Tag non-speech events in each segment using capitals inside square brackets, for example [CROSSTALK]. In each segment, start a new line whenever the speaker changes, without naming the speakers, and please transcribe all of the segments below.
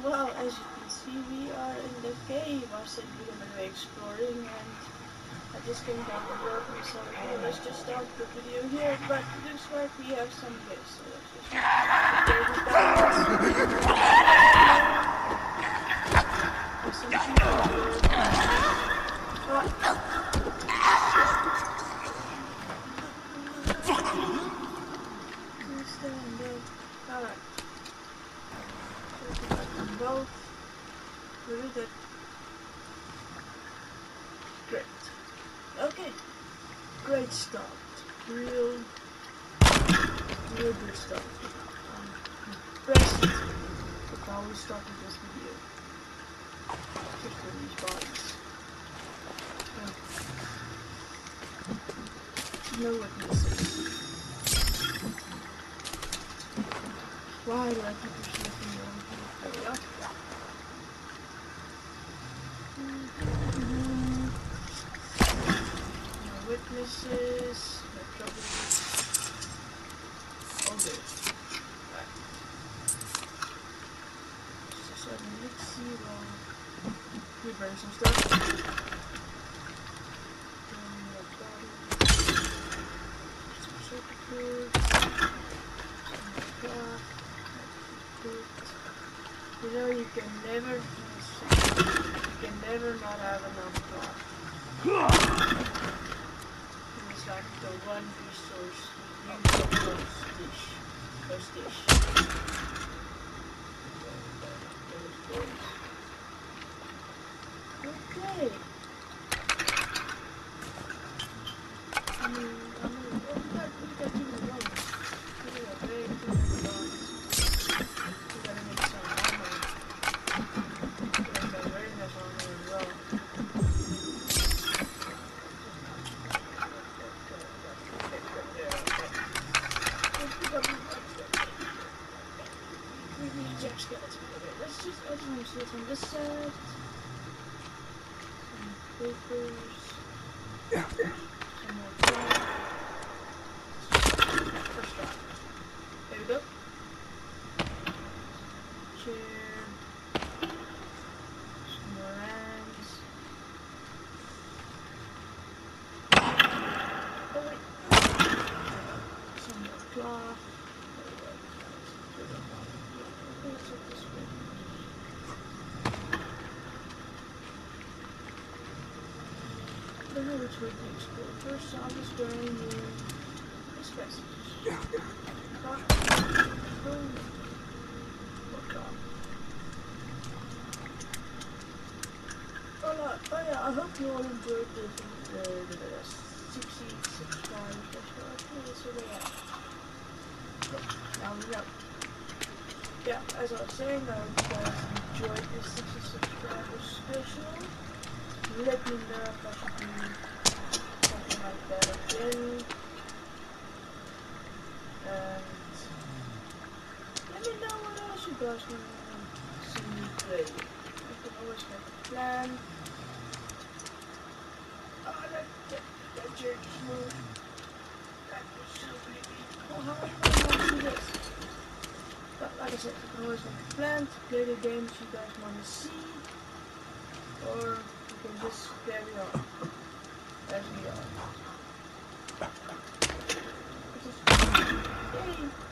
Well, as you can see, we are in the cave. I said we are going to exploring and I just came down the road and said, let's just start the video here, but it looks like we have some guests, so let's just [LAUGHS] There's some people here. Stand up. Alright. Take it back on both. Really good. Great. Okay. Great start. Real, real good start. I'm impressed with how we started this video. Particularly these bodies. Oh. No witnesses. Why do I keep pushing the wrong thing? There we go. Trouble. All good. Right. Just let me see while we burn some stuff. You know you can never you can never not have enough cloth. Like the one resource you use the most dish. Most dish. Okay. I mean, I mean, oh, we got, we got two more bones. We got very two more bones. We gotta make some armor. We got some very nice armor as well. We need jack skeleton. Okay, let's add some stuff on this side. Some papers. Some more cloth. First try. There we go. Chair. Some more rags. Oh wait. Some more cloth. Let's look this way. I don't know which way to explore. First, this. Clock. Boom. More clock. Oh, no. oh yeah, I hope you all enjoyed the, the, the, the 60 subscribers. That's I think it's really we go. Yeah, as I was saying, I hope you guys enjoyed this 60 subscribers special. Let me know if I should do something like that again. And let me know what else you guys want to see me play. You can always make plan. Oh, that, that, that jerk is moving. That is so. Oh, how much I do this? But like I said, you can always make a plan to play the games you guys want to see. Or you can just carry on as we are. Yay!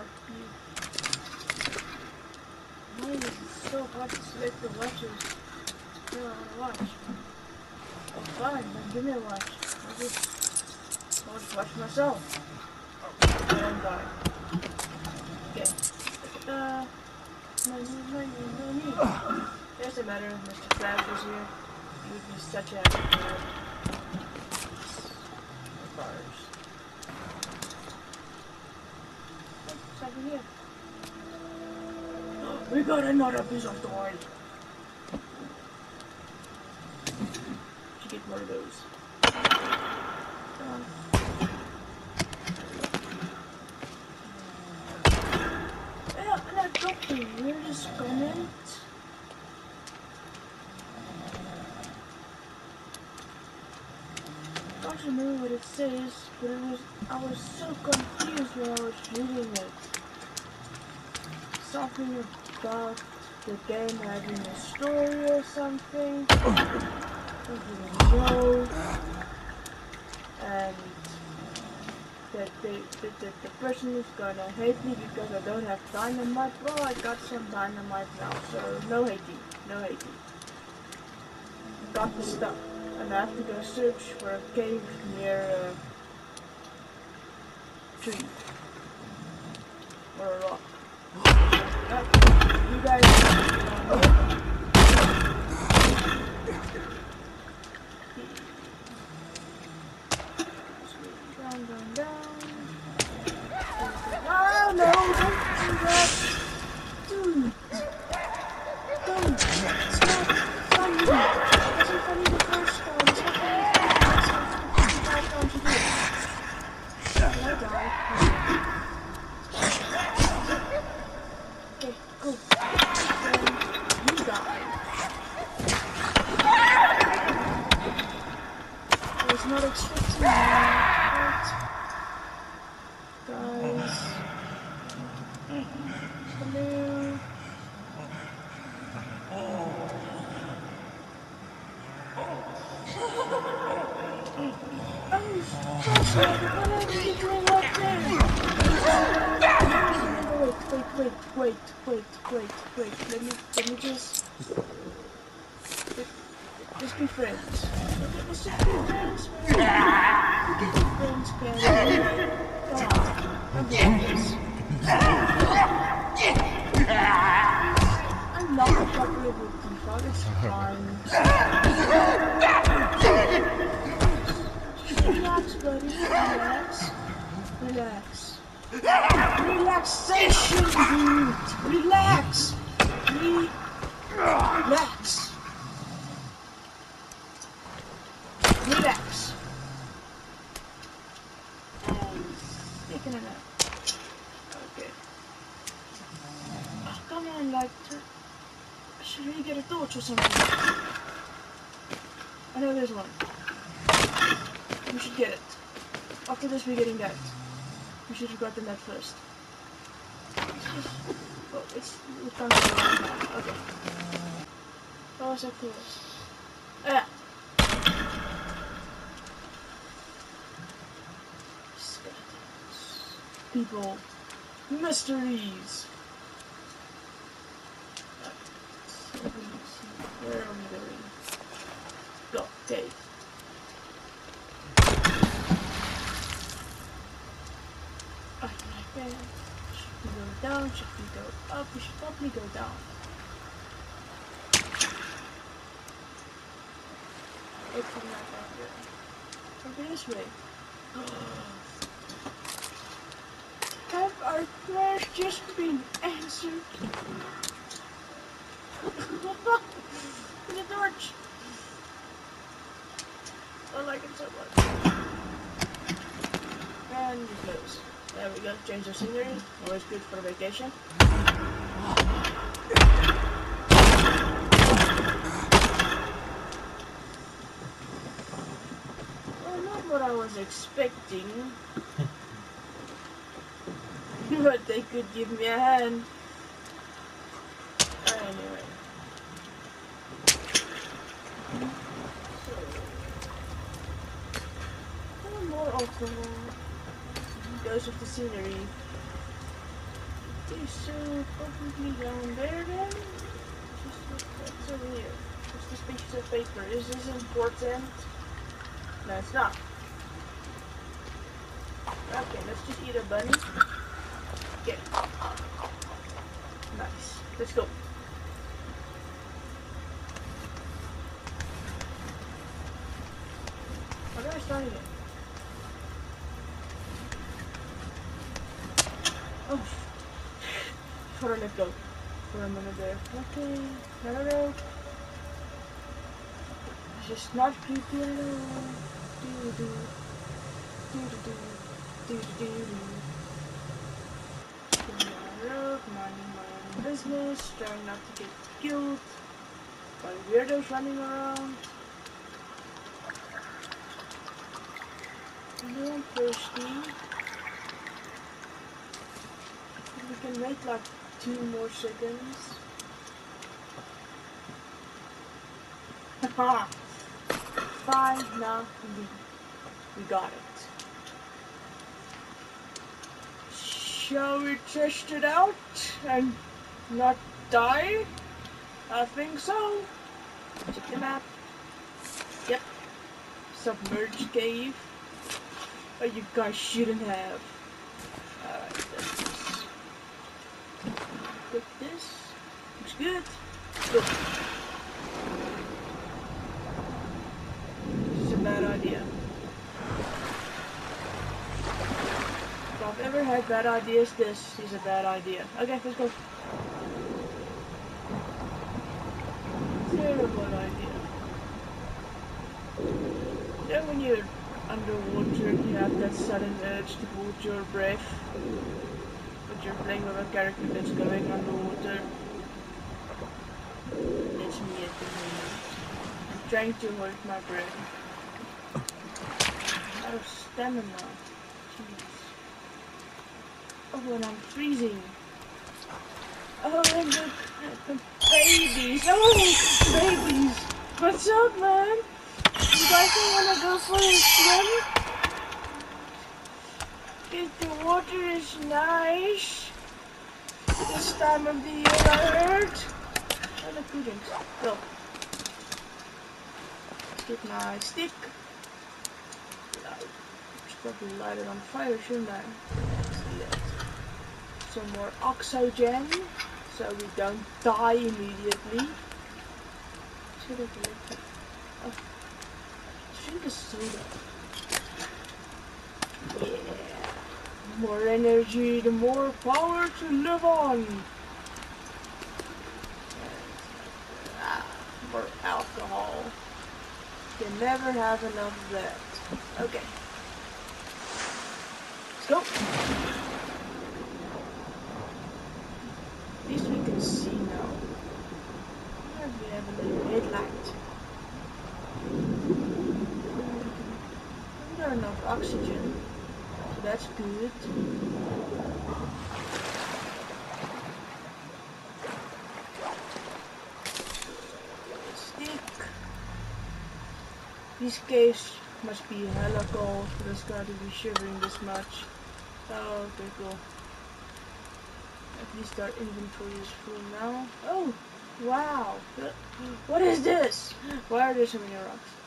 You? Why is it so hard to select the watches? Don't want to watch. Oh, fine, then give me a watch. I'll just I'll just watch myself. Don't die. Okay. Uh, money, money, money. Doesn't matter, Mr. Krabs was here. He would be such a Bars. What's over here? We got another piece of toy. Should get more of those. Um, yeah, and I got the weirdest comment. I don't remember what it says, but it was I was so confused when I was reading it. Something about the game having a story or something. Know. And that the, that the, the person is gonna hate me because I don't have dynamite. Well, I got some dynamite now, so no hating, no hating. Got the stuff, and I have to go search for a cave near a tree or a rock. Yep. You guys down here. Down, down, down. Oh no, don't do that. Dude. Don't. It's not funny. It wasn't funny the first time. It's not funny the second time. Don't you do it. Did I die? Okay, go. Then you die. I was not expecting that. Guys. Hello. Oh, Joshua, what are you doing up there? Wait, wait, wait, wait, wait. Let me, let me just, just be friends. Let's just be friends. man. Be friends, man. Oh, I'm this. I'm not a popular with default. It's fine. Relax, buddy. Relax. Relax. Relaxation, dude. Relax. Relax. Relax. And taking a nap. Okay. Oh, come on, like, should we get a torch or something? I know there's one. We should get it. After this, we're getting that. We should have gotten that first. [SIGHS] Oh, it's we can't go right. Okay. What was for? Oh, yeah. Skeletons. People. Mysteries. Where are we going? Go, cave. Oh my god. Should we go down? Should we go up? We should probably go down. Hopefully not that way. Okay, this way. Have our prayers just been answered? the torch! I like it so much. And close. There we go, change the scenery. Always good for a vacation. Well, not what I was expecting. But they could give me a hand. Anyway. So, more alcohol. Goes with the scenery. Okay, so probably down there then. Just what, what's over here? What's this piece of paper? Is this important? No, it's not. Okay, let's just eat a bunny. Okay. Nice. Let's go. How do I start again? Oh, hold on, let's go. For a minute there. Okay, no, no. Just not creepy. Do do do do do do do do. Business, trying not to get killed by weirdos running around. I'm thirsty. We can wait like two more seconds. Haha! Finally, we got it. Shall we test it out and not die? I think so. Check the map. Yep. Submerged cave. Oh, you guys shouldn't have. Alright, let's put this. Looks good. Go. This is a bad idea. If I've ever had bad ideas, this is a bad idea. Okay, let's go. Terrible idea. Then when you're underwater, you have that sudden urge to hold your breath. But you're playing with a character that's going underwater. That's me at the moment. I'm trying to hold my breath. Out of stamina. Jeez. Oh, and I'm freezing. Oh, and the, the babies. Oh, babies. What's up, man? You guys don't wanna go for a swim? If the water is nice. This time of the year, I heard. Oh, the couldn't. Go. Let's get my stick. Probably light it on fire, shouldn't I? Some more oxygen, so we don't die immediately. Should have lit it. Oh. Drink a soda. Yeah. More energy, the more power to live on. Ah, more alcohol. Can never have enough of that. Okay. Let's go. At least we can see now. Maybe we have a little headlight. We got enough oxygen, so that's good. Stick. These caves must be hella cold for this guy to be shivering this much. Oh, okay, cool. At least our inventory is full now. Oh, wow. What is this? Why are there so many rocks?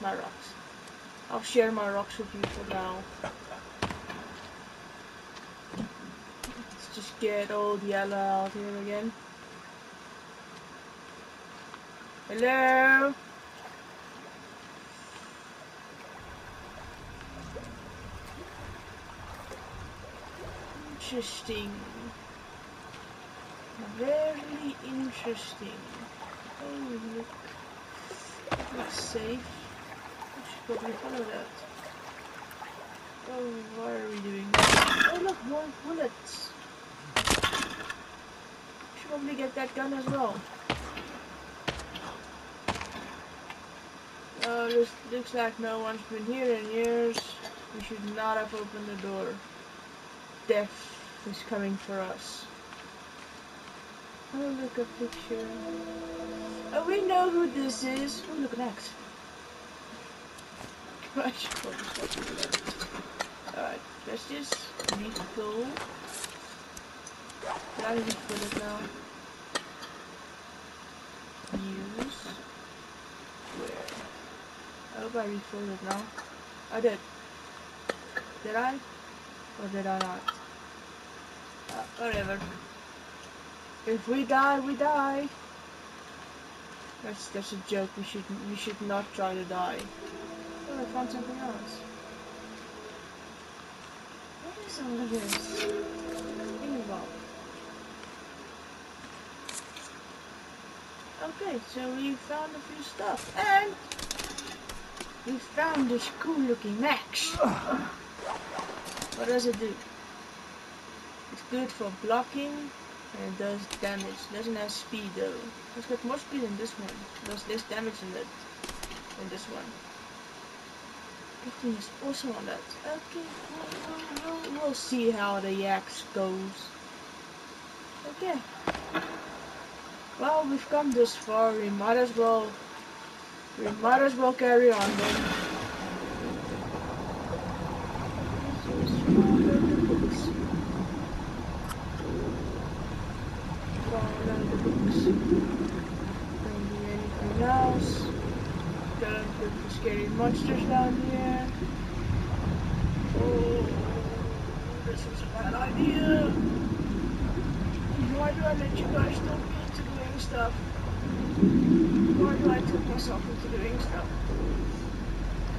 My rocks. I'll share my rocks with you for now. Let's just get old yellow out here again. Hello? Interesting. Very interesting. Oh, look. Looks safe. We probably follow that. Oh, why are we doing? Oh, look, more bullets. Should probably get that gun as well. Oh, this looks like no one's been here in years. We should not have opened the door. Death is coming for us. Oh, look a picture. Oh, we know who this is. Oh, look axe. I. Alright, let's just I refill it now? Use. Where? hope I refolded now. I did. Did I? Or did I not? Uh, whatever. If we die, we die. That's that's a joke. We should we should not try to die. I found something else. What is of this? Think about. Okay, so we found a few stuff and we found this cool looking max. What does it do? It's good for blocking and it does damage. Doesn't have speed though. It's got more speed than this one. It does less damage than that than this one. Also on that. Okay, we'll, we'll, we'll see how the yaks goes. Okay. Well, we've come this far. We might as well. We might as well carry on then. else. Don't put the scary monsters down here. Oh, this was a bad idea. Why do I let you guys talk me into doing stuff? Why do I talk myself into doing stuff?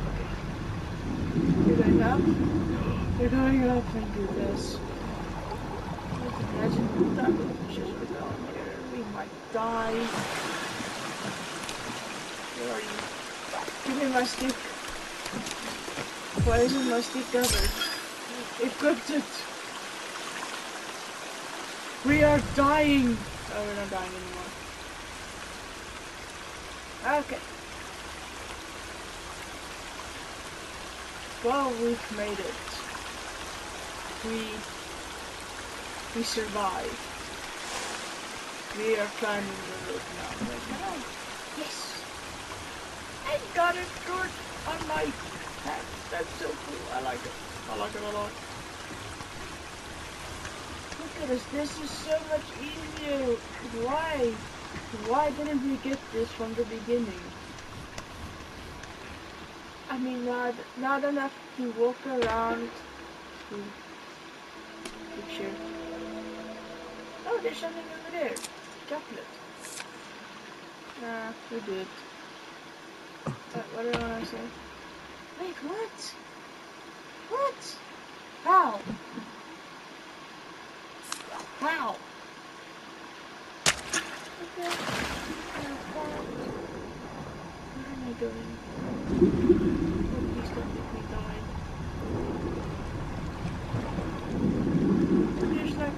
Okay. You're going up? You're going up, thank goodness. Imagine that pushes are down here. We might die. Where are you? Give me my stick. Why isn't my stick covered? Equipped it. We are dying. Oh, we're not dying anymore. Okay. Well, we've made it. We we survived. We are climbing the roof now. Oh, yes. I got a torch on my hat. That's so cool. I like it. I like it a lot. Look at this. This is so much easier. Why? Why didn't we get this from the beginning? I mean, not, not enough to walk around to picture. Oh, there's something over there. Chocolate. Nah, we're good. What, what do I want to say? Wait, what? What? How? How? Okay. What am I doing? Please don't make me die. There's like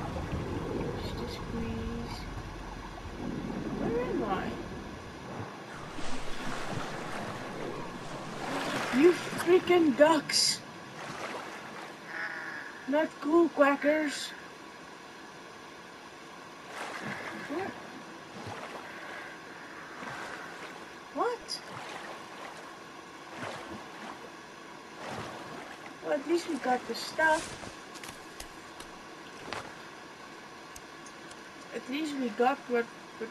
freaking ducks. Not cool, quackers. What? What? Well, at least we got the stuff. At least we got what, what,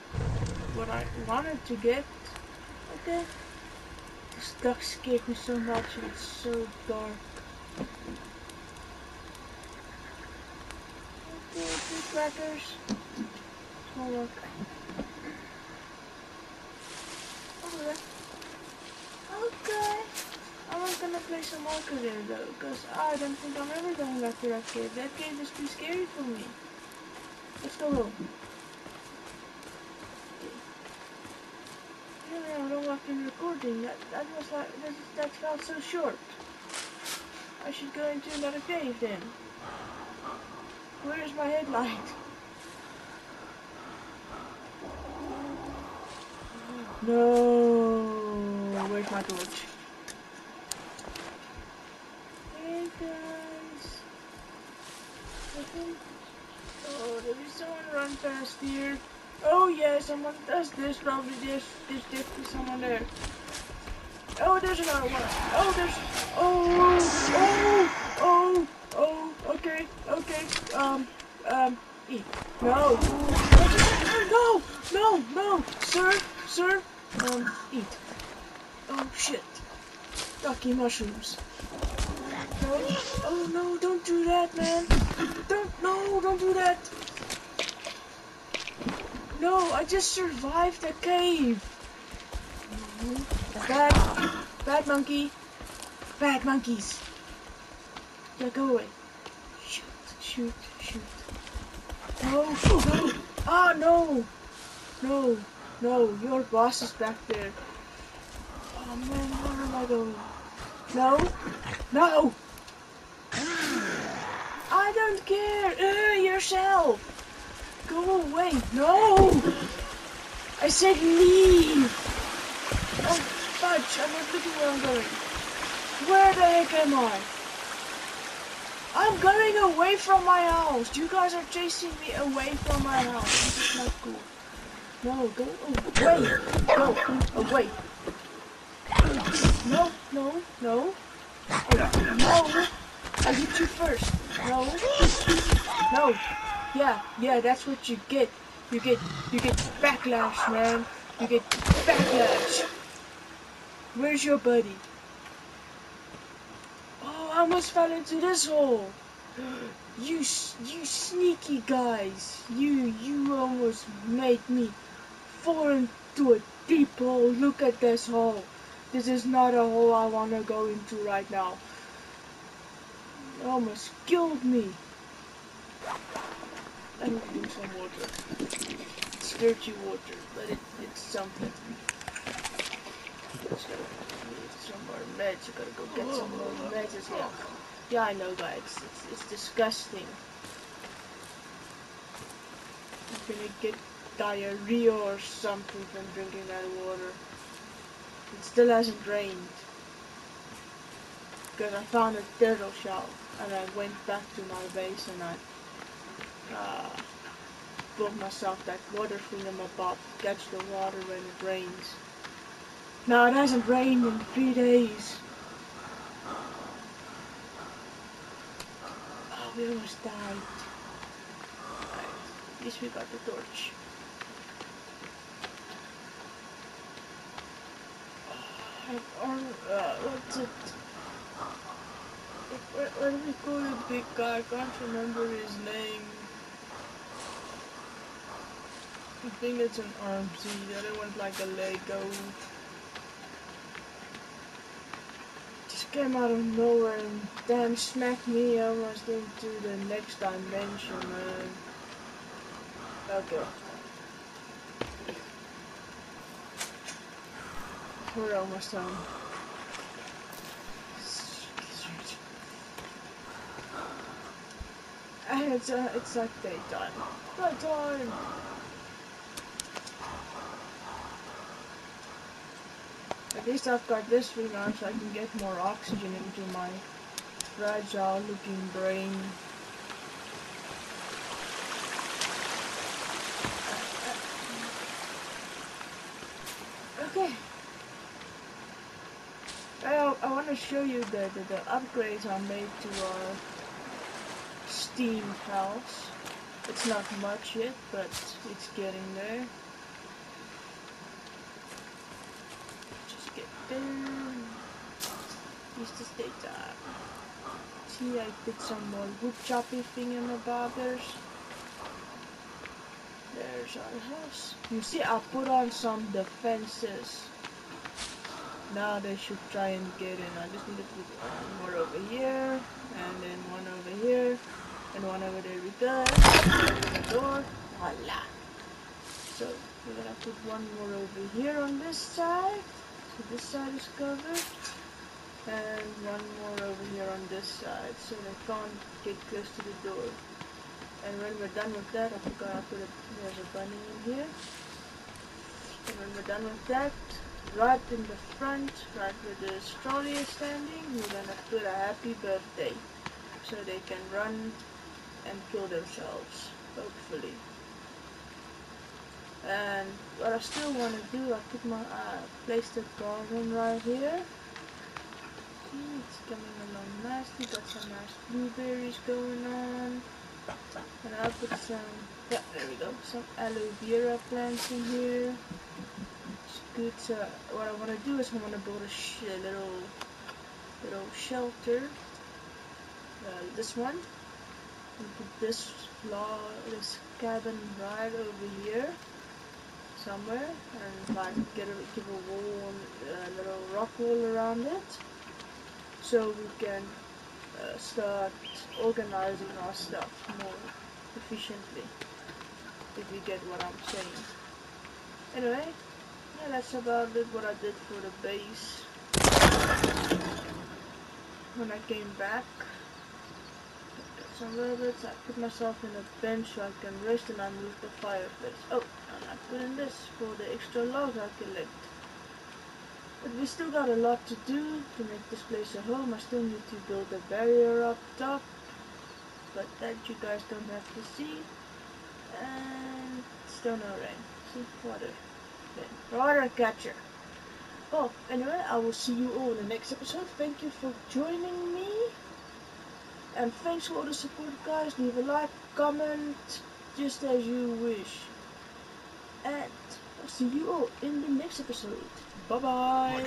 what I wanted to get. Okay. This duck scared me so much and it's so dark. Okay, crackers. Look. Okay. Oh, okay. I'm not gonna play some more there though, because I don't think I'm ever going back to that cave. That cave is too scary for me. Let's go home. Recording. That that was like that, that felt so short. I should go into another cave then. Where's my headlight? No. Where's my torch? Hey guys. I think. Oh, did someone run past here? Oh yeah, someone does this, probably this, this, this, there's someone there. Oh, there's another one. Oh, there's, oh, oh, oh, oh, okay, okay, um, um, eat. No, no, no, no, sir, sir, um, eat. Oh shit, ducky mushrooms. No, oh no, don't do that, man. Don't, no, don't do that. No, I just survived a cave. Bad, bad monkey. Bad monkeys. Yeah, go away. Shoot, shoot, shoot. No, no. Ah, no. No, no, your boss is back there. Oh man, where am I going? No, no. I don't care. Uh, yourself. Go away. No. I said leave. Oh, fudge. I'm not looking where I'm going. Where the heck am I? I'm going away from my house. You guys are chasing me away from my house. This is not cool. No, go away. Go away. No, no, no. Oh, no. I hit you first. No. No. Yeah, yeah, that's what you get. You get, you get backlash, man. You get backlash. Where's your buddy? Oh, I almost fell into this hole. [GASPS] You, you sneaky guys. You, you almost made me fall into a deep hole. Look at this hole. This is not a hole I want to go into right now. Almost killed me. I to drink some water. It's dirty water, but it, it's something. So, some more meds. I gotta go get some more meds as well. Yeah, I know, guys. It's, it's disgusting. I'm gonna get diarrhea or something from drinking that water. It still hasn't rained. Because I found a turtle shell and I went back to my base and I uh, built myself that water thingamabob to catch the water when it rains. Now it hasn't rained in three days. Oh, we almost died. At least we got the torch. Or, uh, what's it? Where, where did we call the big guy? I can't remember his name. I think it's an Armsy. The other one's like a Lego. Just came out of nowhere and damn smacked me almost into the next dimension, man. Okay. We're almost done. [SIGHS] It's uh, it's like daytime. Daytime. At least I've got this thing on so I can get more oxygen into my fragile looking brain. Okay. Well, I want to show you the, the, the upgrades I made to our Steam house. It's not much yet, but it's getting there. Just get there. Use this data. See, I did some more wood chopping thingamabobbers. There's our house. You see, I put on some defenses. Now they should try and get in. I just need to put one more over here, and then one over here, and one over there with that. The door. Voila. So we're gonna put one more over here on this side. So this side is covered. And one more over here on this side, so they can't get close to the door. And when we're done with that, I forgot I put a, there's a bunny in here. And when we're done with that, right in the front, right where the trolley is standing, we're gonna put a happy birthday so they can run and kill themselves. hopefully. And what I still want to do, I put my uh, place the garden right here. It's coming along nicely. Got some nice blueberries going on. And I'll put some, yeah, there we go, some aloe vera plants in here. It's good. To, what I want to do is I want to build a, a little, little shelter. Uh, this one. And put this this cabin right over here somewhere and like get a, give a wall, a little rock wall around it so we can uh, start organizing our stuff more efficiently if you get what I'm saying. Anyway, yeah that's about it what I did for the base when I came back some. I put myself in a bench so I can rest and I moved the fireplace. Oh, and I put in this for the extra logs I collect. But we still got a lot to do to make this place a home. I still need to build a barrier up top. But that you guys don't have to see. And still no rain. See, water. Okay. Water catcher. Well, anyway, I will see you all in the next episode. Thank you for joining me. And thanks for all the support guys. Leave a like, comment, just as you wish. And I'll see you all in the next episode. Bye bye.